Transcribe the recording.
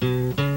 Bye.